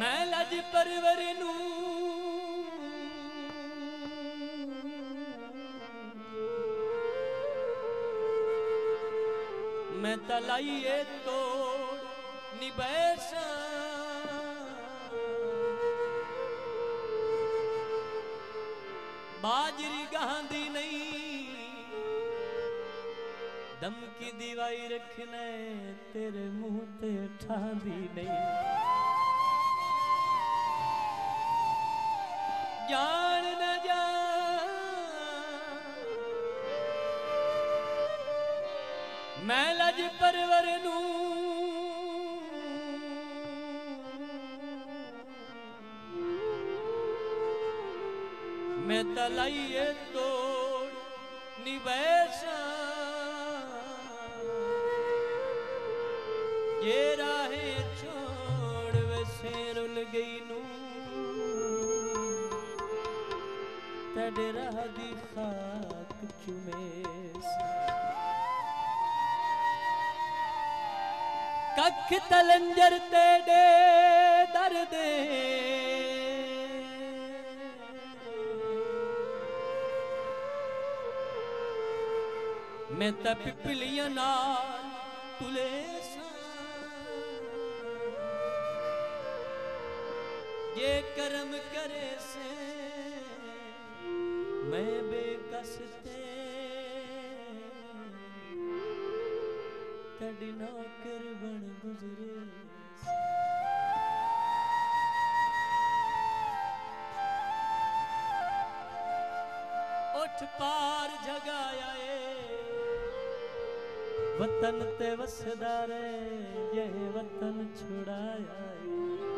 ਮੈਂ ਲਜ ਪਰਵਰ ਨੂੰ। ਮੈਂ ਤਲਾਈਏ ਤੋੜ ਨਿਬੈਸਾਂ। ਬਾਜਰੀ ਗਾਂਦੀ ਨਹੀਂ। ਦਮਕੀ ਦੀਵਾਈ ਰੱਖਣਾ ਤੇਰੇ ਮੂੰਹ ਤੇ ਠਾਂਦੀ ਨਹੀਂ। ਮੈਂ ਲਜ ਪਰਵਰ ਨੂੰ ਮੈਂ ਤਲਾਈਏ ਤੋੜ ਨਿਵੈਸ਼ਾਂ। ਜੇ ਰਾਹੇ ਛੋੜ ਵਸੇ ਰੁਲ ਗਈ ਨੂੰ ਤੇਰੇ ਰਾਹ ਦੀ ਖਾਕ ਚੁਮੇਸ। ਕੱਖ ਤਲੰਜਰ ਦੇ ਦਰ ਦੇ ਮੈਂ ਤਾਂ ਪਿਪਲੀਆਂ ਨਾਲ ਤੁਲੇ ਜੇ ਕਰਮ ਕਰੇ ਸੇ, ਮੈਂ ਬੇਕਸ ਤੇ ਤੜੀ ਨੌਕਰ ਬਣ ਗੁਜ਼ਰੇ। ਉਠ ਪਾਰ ਜਗਾਇਆ ਏ ਵਤਨ ਤੇ ਵਸਦਾ ਰੇ ਜੇ ਵਤਨ ਛੁੜਾਇਆ ਏ।